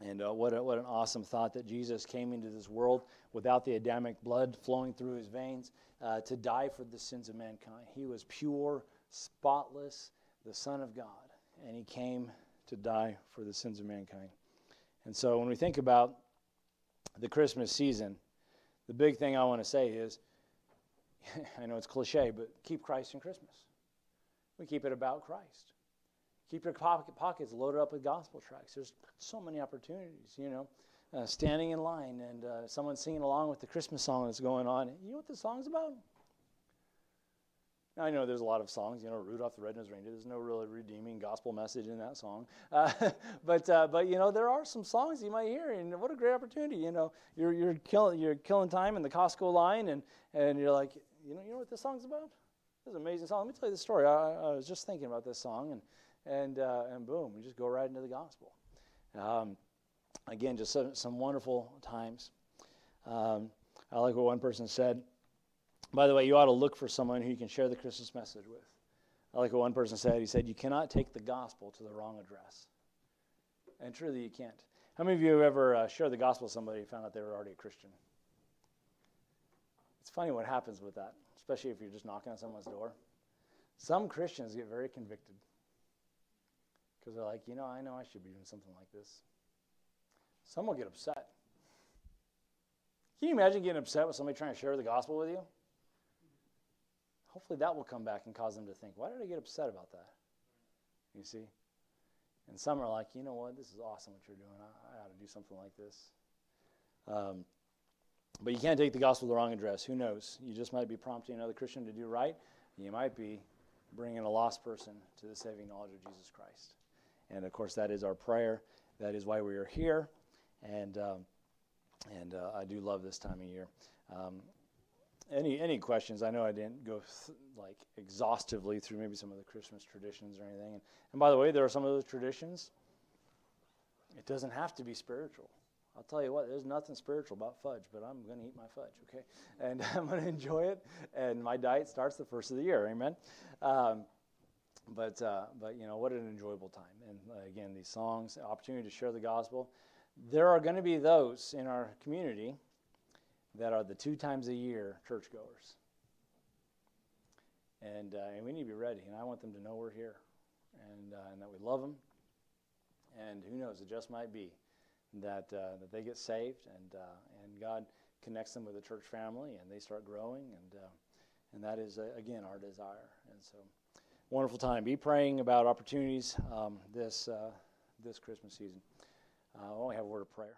[SPEAKER 1] and uh, what, a, what an awesome thought that Jesus came into this world without the Adamic blood flowing through his veins uh, to die for the sins of mankind. He was pure, spotless, the Son of God, and he came to die for the sins of mankind. And so when we think about the Christmas season, the big thing I want to say is I know it's cliche, but keep Christ in Christmas. We keep it about Christ. Keep your pocket, pockets loaded up with gospel tracts. There's so many opportunities, you know uh, standing in line and uh, someone singing along with the Christmas song that's going on. You know what the song's about? Now, I know there's a lot of songs, you know, Rudolph the Red-Nosed Reindeer. There's no really redeeming gospel message in that song. Uh, but, uh, but, you know, there are some songs you might hear, and what a great opportunity. You know, you're, you're, killing, you're killing time in the Costco line, and, and you're like, you know, you know what this song's about? This is an amazing song. Let me tell you the story. I, I was just thinking about this song, and, and, uh, and boom, we just go right into the gospel. Um, again, just some, some wonderful times. Um, I like what one person said. By the way, you ought to look for someone who you can share the Christmas message with. I like what one person said. He said, You cannot take the gospel to the wrong address. And truly, you can't. How many of you have ever uh, shared the gospel with somebody and found out they were already a Christian? It's funny what happens with that, especially if you're just knocking on someone's door. Some Christians get very convicted because they're like, you know, I know I should be doing something like this. Some will get upset. Can you imagine getting upset with somebody trying to share the gospel with you? Hopefully that will come back and cause them to think, why did I get upset about that? You see? And some are like, you know what, this is awesome what you're doing. I, I ought to do something like this. Um, but you can't take the gospel to the wrong address. Who knows? You just might be prompting another Christian to do right. You might be bringing a lost person to the saving knowledge of Jesus Christ. And of course, that is our prayer. That is why we are here. And um, and uh, I do love this time of year. Um, any any questions? I know I didn't go th- like exhaustively through maybe some of the Christmas traditions or anything. And, and by the way, there are some of those traditions. It doesn't have to be spiritual. I'll tell you what, there's nothing spiritual about fudge, but I'm going to eat my fudge, okay? And I'm going to enjoy it. And my diet starts the first of the year, amen? Um, but, uh, but, you know, what an enjoyable time. And uh, again, these songs, opportunity to share the gospel. There are going to be those in our community that are the two times a year churchgoers. And, uh, and we need to be ready. And I want them to know we're here and, uh, and that we love them. And who knows, it just might be that, uh, that they get saved and, uh, and God connects them with the church family and they start growing. And, and that is, again, our desire. And so, wonderful time. Be praying about opportunities um, this, this Christmas season. I only have a word of prayer.